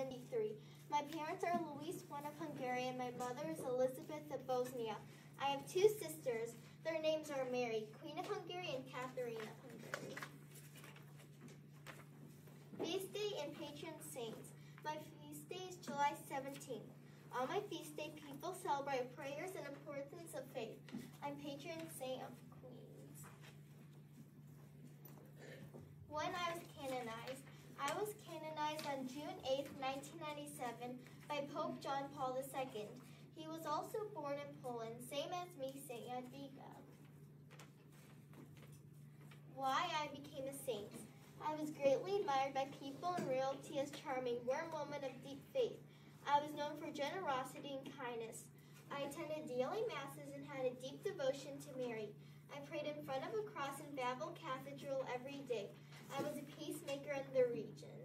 1373. My parents are Luis I of Hungary and my mother is Elizabeth of Bosnia. I have two sisters. Their names are Mary, Queen of Hungary, and Catherine of Hungary. Feast day and patron saints. My feast day is July 17th. On my feast day, people celebrate prayers and importance of faith. I'm patron saint of Queens. When I was canonized, I was canonized on June 8, 1997 by Pope John Paul II. He was also born in Poland, same as me, Saint Jadwiga. Why I became a saint. I was greatly admired by people and royalty as charming, warm woman of deep faith. I was known for generosity and kindness. I attended daily masses and had a deep devotion to Mary. I prayed in front of a cross in Wawel Cathedral every day. I was a peacemaker in the region.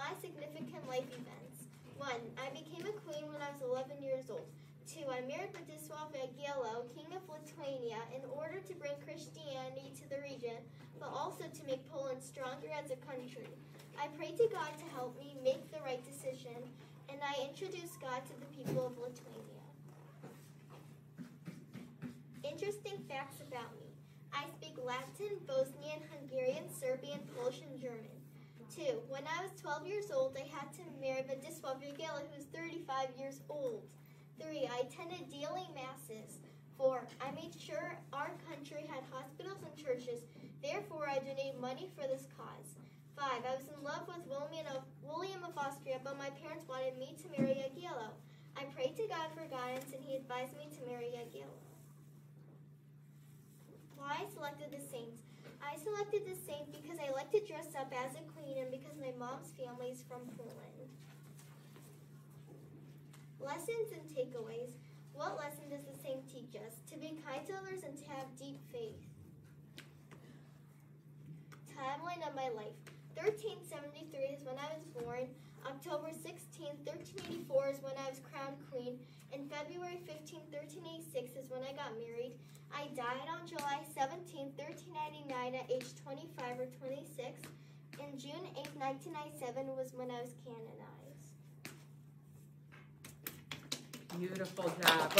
My significant life events. One, I became a queen when I was 11 years old. Two, I married Władysław Jagiello, king of Lithuania, in order to bring Christianity to the region, but also to make Poland stronger as a country. I prayed to God to help me make the right decision, and I introduced God to the people of Lithuania. Interesting facts about me. I speak Latin, Bosnian, Hungarian, Serbian, Polish, and German. Two, when I was 12 years old, I had to marry Władysław Jagiello, who was 35 years old. Three, I attended daily masses. Four, I made sure our country had hospitals and churches. Therefore, I donated money for this cause. Five, I was in love with William of, William of Austria, but my parents wanted me to marry Jagiello. I prayed to God for guidance, and he advised me to marry Jagiello. Why I selected the saints. I selected the saint because I like to dress up as a queen and because mom's family is from Poland. Lessons and takeaways. What lesson does the saint teach us? To be kind to others and to have deep faith. Timeline of my life. 1373 is when I was born. October 16, 1384 is when I was crowned queen. And February 15, 1386 is when I got married. I died on July 17, 1399 at age 25 or 26. And June 8, 1997 was when I was canonized. Beautiful job.